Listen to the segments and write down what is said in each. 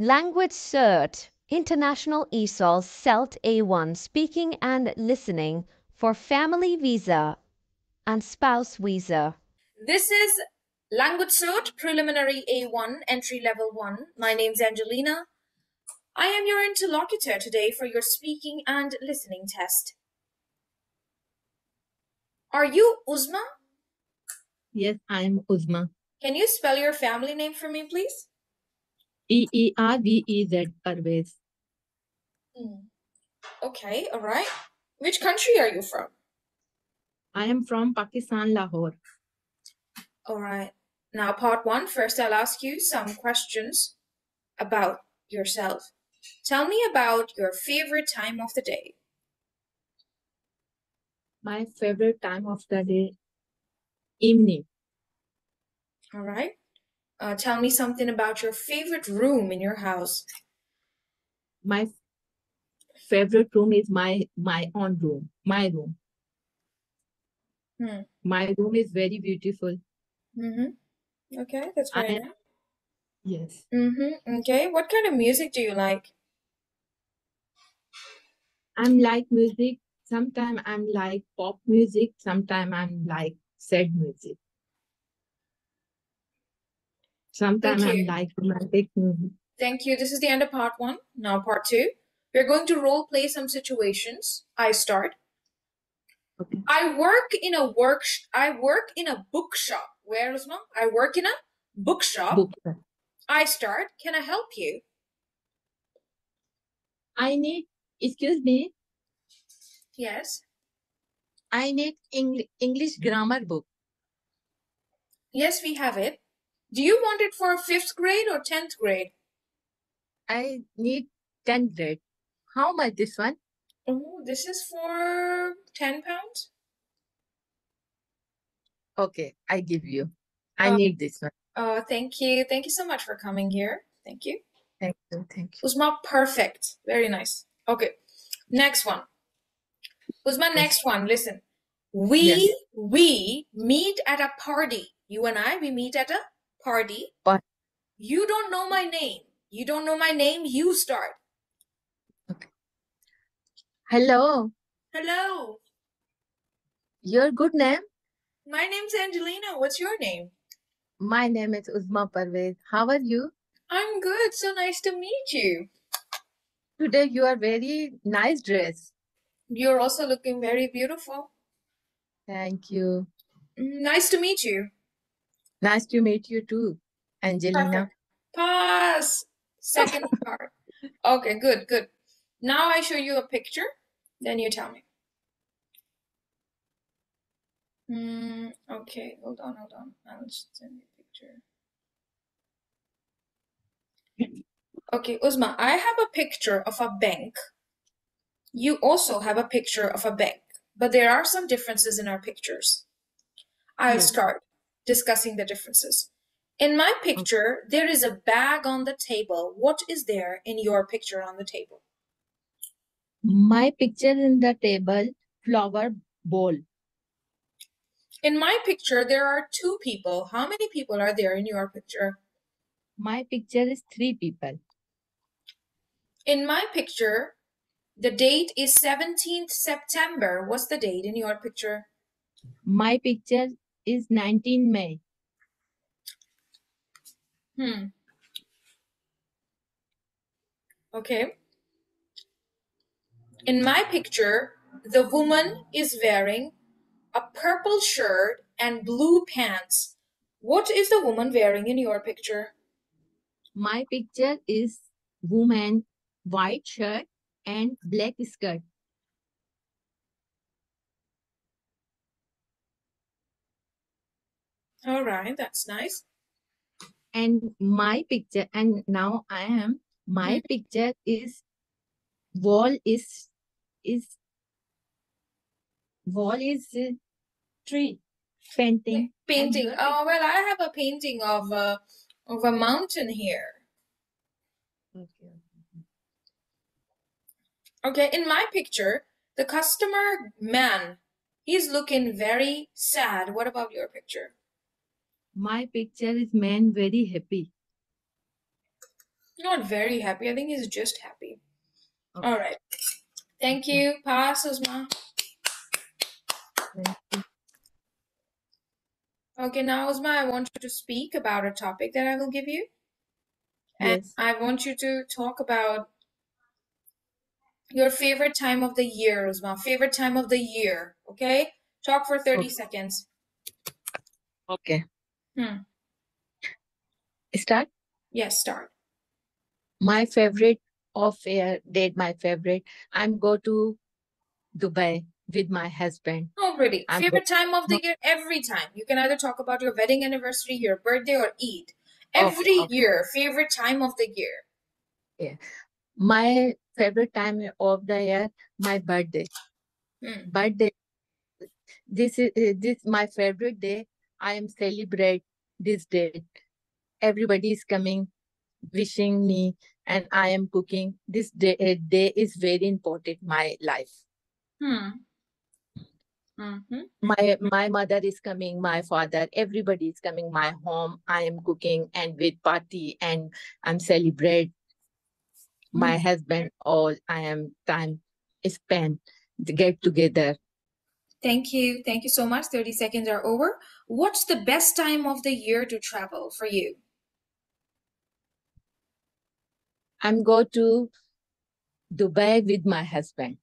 LanguageCert International ESOL SELT A1 Speaking and Listening for Family Visa and Spouse Visa. This is LanguageCert Preliminary A1 Entry Level 1. My name's Angelina. I am your interlocutor today for your speaking and listening test. Are you Uzma? Yes, I am Uzma. Can you spell your family name for me, please? E E R V E Z Parvez. Hmm. Okay, all right. Which country are you from? I am from Pakistan, Lahore. All right. Now, part one. First, I'll ask you some questions about yourself. Tell me about your favorite time of the day. My favorite time of the day, evening. All right. Uh, tell me something about your favorite room in your house. My favorite room is my my own room, my room. Hmm. My room is very beautiful. Mm-hmm. Okay, that's very am- nice. Yes. Mm-hmm. Okay. What kind of music do you like? I'm like music. Sometimes I'm like pop music. Sometimes I'm like sad music. Sometimes I'm like romantic music. Thank you. This is the end of part one. Now, part two. We're going to role play some situations. I start. Okay. I work in a work. I work in a bookshop. Where is mom? I work in a bookshop. Book. I start. Can I help you? I need, excuse me, Yes. I need Eng English grammar book. Yes, we have it. Do you want it for fifth grade or tenth grade? I need 10th grade. How much this one? Oh, this is for ten pounds. Okay, I give you. I Uh, need this one. Oh, thank you. Thank you so much for coming here. Thank you. Thank you. Thank you. Uzma, perfect. Very nice. Okay. Next one. Uzma, next one. Listen. We Yes. we meet at a party. You and I, we meet at a party. But You don't know my name. You don't know my name. You start. Okay. Hello, Hello. your good name? My name's Angelina. What's your name? My name is Uzma Parvez. How are you? I'm good. So nice to meet you. Today you are very nice dress. You're also looking very beautiful. Thank you. Mm, Nice to meet you. Nice to meet you too, Angelina. Perfect. Pass. Second part. Okay, good, good. Now I show you a picture, then you tell me. Mm, okay, hold on, hold on. I'll just send you a picture. Okay, Uzma, I have a picture of a bank. You also have a picture of a bank, but there are some differences in our pictures. I'll Yes. start discussing the differences. In my picture, there is a bag on the table. What is there in your picture on the table? My picture in the table, flower bowl. In my picture, there are two people. How many people are there in your picture? My picture is three people. In my picture, the date is 17th September. What's the date in your picture? My picture is 19 May. Hmm. Okay. In my picture, the woman is wearing a purple shirt and blue pants. What is the woman wearing in your picture? My picture is woman, white shirt and black skirt. All right, that's nice. And my picture, and now I am, my picture is wall is is wall is uh, tree painting. Painting. Oh well, I have a painting of a of a mountain here. Okay. Okay, in my picture, the customer man, he's looking very sad. What about your picture? My picture is man very happy. Not very happy. I think he's just happy. Okay. All right. Thank you. Pass, Uzma. Okay, now, Uzma, I want you to speak about a topic that I will give you. And Yes. I want you to talk about your favorite time of the year, Uzma. Favorite time of the year. Okay? Talk for 30 Okay. seconds. Okay. Hmm. Start. Yes, start. My favorite of air date, my favorite. I'm go to Dubai with my husband. Oh, pretty. I'm Favorite time of the year every time. You can either talk about your wedding anniversary, your birthday, or Eid. Every okay. year, favorite time of the year. Yeah. My favorite time of the year, my birthday. Hmm. Birthday. This is this my favorite day. I am celebrate this day. Everybody is coming, wishing me, and I am cooking. This day, day is very important my life. Hmm. Mm-hmm. My my mother is coming, my father, everybody is coming my home. I am cooking and with party and I'm celebrate. My husband, all I am time spent to get together. Thank you. Thank you so much. 30 seconds are over. What's the best time of the year to travel for you? I'm going to Dubai with my husband.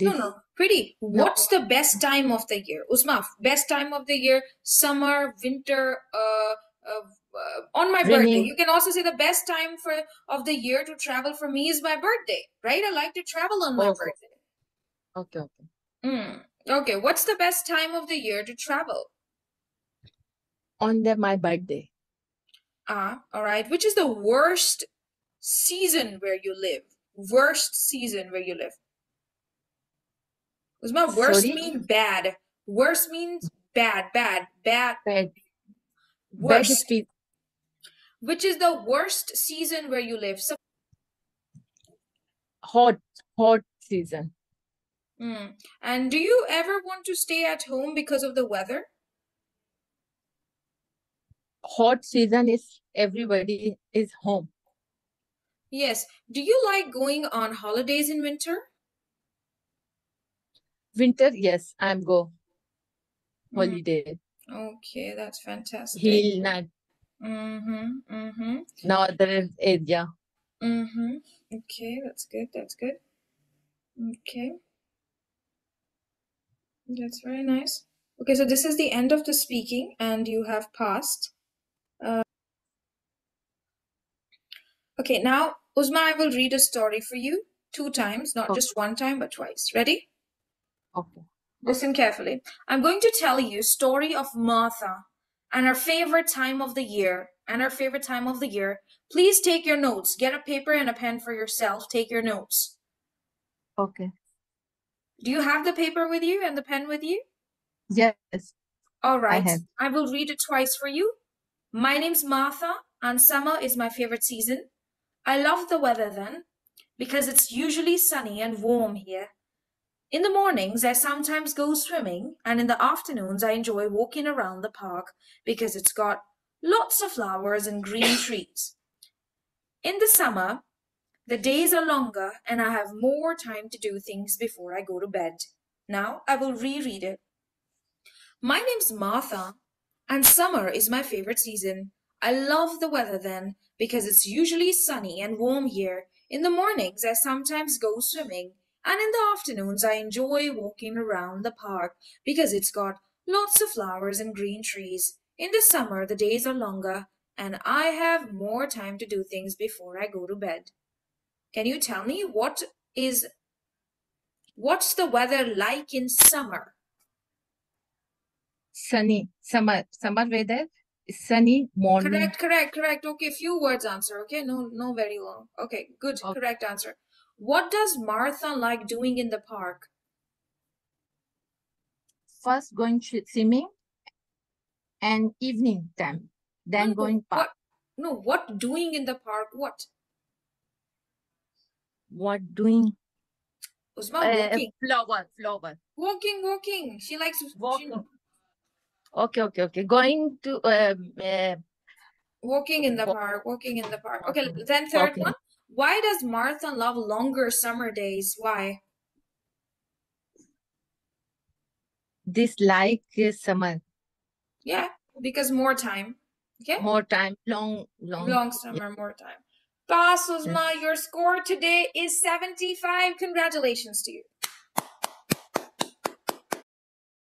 No, This no. Pretty. No. What's the best time of the year? Uzma, best time of the year, summer, winter, uh, uh, uh, on my birthday. You can also say the best time for of the year to travel for me is my birthday, right? I like to travel on my Okay. birthday. okay, okay. Mm. Okay, what's the best time of the year to travel? On the my birthday. Ah, all right. Which is the worst season where you live? Worst season where you live. Uzma, worst Sorry? mean bad. Worst means bad, bad, bad, Bad, bad worst. fe- Which is the worst season where you live? So, hot, hot season. Mm. And do you ever want to stay at home because of the weather? Hot season is everybody is home. Yes. Do you like going on holidays in winter? Winter, yes, I'm go Mm. holiday. Okay, that's fantastic. Hill, not Mm-hmm. Mm-hmm. northern area. Mm-hmm. Okay, that's good. That's good. Okay. That's very nice. Okay, so this is the end of the speaking, and you have passed. Uh, okay, now, Uzma, I will read a story for you two times, not Okay. just one time, but twice. Ready? Okay. Listen carefully. I'm going to tell you story of Martha and her favorite time of the year and her favorite time of the year. Please take your notes. Get a paper and a pen for yourself. Take your notes. Okay. Do you have the paper with you and the pen with you? Yes. All right. have. I will read it twice for you. My name's Martha, and summer is my favorite season. I love the weather then because it's usually sunny and warm here. In the mornings, I sometimes go swimming, and in the afternoons, I enjoy walking around the park because it's got lots of flowers and green trees. In the summer, the days are longer and I have more time to do things before I go to bed. Now I will reread it. My name's Martha, and summer is my favorite season. I love the weather then because it's usually sunny and warm here. In the mornings, I sometimes go swimming, and in the afternoons, I enjoy walking around the park because it's got lots of flowers and green trees. In the summer, the days are longer, and I have more time to do things before I go to bed. Can you tell me what is what's the weather like in summer? Sunny. Summer. Summer weather. Sunny morning. Correct, correct, correct. Okay, few words answer. Okay, no, no, very long. Okay, good, Okay. correct answer. What does Martha like doing in the park? First going sh- swimming and evening time. Then No, going park. What? No, what doing in the park? What? What doing? Uzma, Uh, walking, flower. Flower. walking, walking. She likes she- Walking. Okay, okay, okay. Going to um, uh, Walking in the Walk- park, walking in the park. Okay, then third walking. one. Why does Martha love longer summer days? Why? Dislike like summer, Yeah, because more time. Okay? more time, long, long. Long summer, more time. Pass, Uzma, mm. your score today is 75. Congratulations to you.